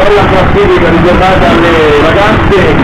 bella classifica riservata alle ragazze.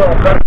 Thank.